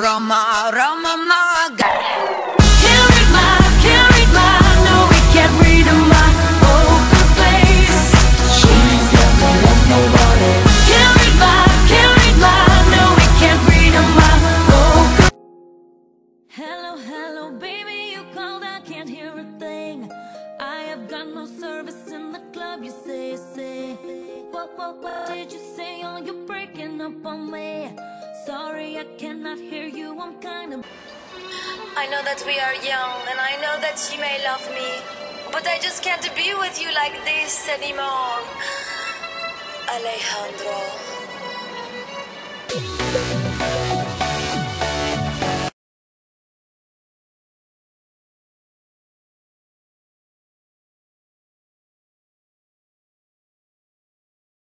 Roma, Roma Maga. Can't read my, can't read my, no, can't read my never nobody. Can't read my, can't read my, no, can't read my. Hello, hello, baby, you called, I can't hear a thing. I have got no service in the club, you say, say. What, what, what did you say? Oh, you're breaking up on me. Sorry, I cannot hear you, I'm kinda. I know that we are young, and I know that you may love me, but I just can't be with you like this anymore. Alejandro.